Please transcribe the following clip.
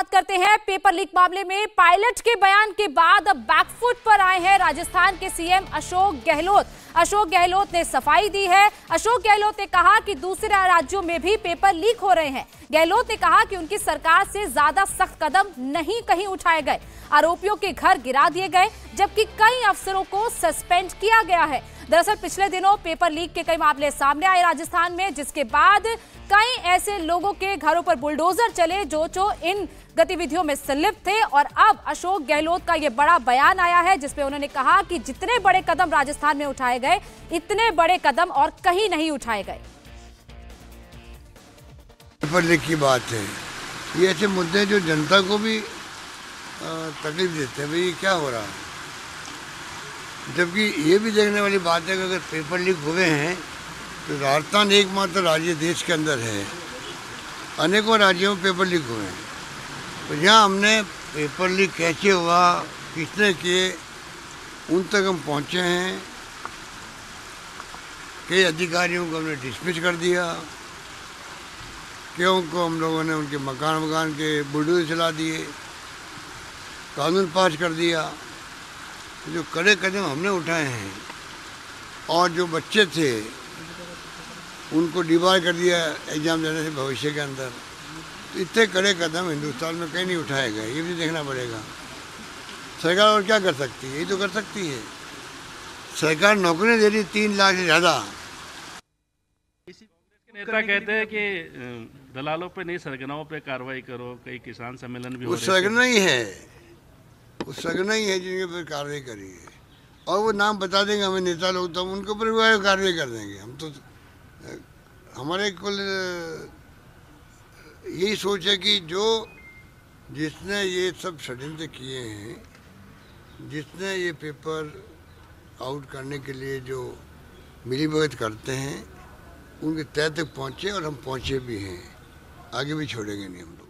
बात करते हैं। पेपर लीक मामले में पायलट के बयान के बाद अब बैकफुट पर आए हैं राजस्थान के सीएम अशोक गहलोत। अशोक गहलोत ने सफ़ाई दी है। अशोक गहलोत ने कहा कि दूसरे राज्यों में भी पेपर लीक हो रहे हैं। गहलोत ने कहा कि उनकी सरकार से ज़्यादा सख्त कदम नहीं कहीं उठाए गए। आरोपियों के घर गिरा दिए गए, जबकि कई अफसरों को सस्पेंड किया गया है। दरअसल पिछले दिनों पेपर लीक के कई मामले सामने आए राजस्थान में, जिसके बाद कई ऐसे लोगों के घरों पर बुलडोजर चले जो जो इन गतिविधियों में संलिप्त थे। और अब अशोक गहलोत का यह बड़ा बयान आया है, जिसमें उन्होंने कहा कि जितने बड़े कदम राजस्थान में उठाए गए, इतने बड़े कदम और कहीं नहीं उठाए गए। पेपर लीक की बात है। ये ऐसे मुद्दे जो जनता को भी तकलीफ़ देते हैं। भाई क्या हो रहा है? जबकि ये भी देखने वाली बात है कि अगर पेपर लीक हुए हैं तो राजस्थान एकमात्र राज्य देश के अंदर है। अनेकों राज्यों में पेपर लीक हुए हैं। तो यहाँ हमने पेपर लीक कैसे हुआ, किसने किए, उन तक हम पहुँचे हैं। कई अधिकारियों को हमने डिसमिस कर दिया। क्यों? को हम लोगों ने उनके मकान वकान के बुलडोजर चला दिए, कानून पास कर दिया। जो कड़े कदम हमने उठाए हैं और जो बच्चे थे उनको डिबार कर दिया एग्ज़ाम देने से भविष्य के अंदर। तो इतने कड़े कदम हिंदुस्तान में कहीं नहीं उठाए गए ये भी देखना पड़ेगा। सरकार और क्या कर सकती है? ये तो कर सकती है। सरकार नौकरियाँ दे रही तीन लाख से ज़्यादा। नेता कहते हैं कि दलालों पे नहीं सरगनाओं पे कार्रवाई करो कई किसान सम्मेलन भी वो सरगना ही है। वो सरगना ही है जिनके ऊपर कार्रवाई करी है। और वो नाम बता देंगे, हमें नेता लोग तो हम उनके ऊपर भी कार्रवाई कर देंगे। हम तो हमारे कुल, यही सोच है कि जो जिसने ये सब षड्यंत्र किए हैं, जिसने ये पेपर आउट करने के लिए जो मिली भगत करते हैं, उनके तय तक पहुँचे और हम पहुँचे भी हैं। आगे भी छोड़ेंगे नहीं हम लोग।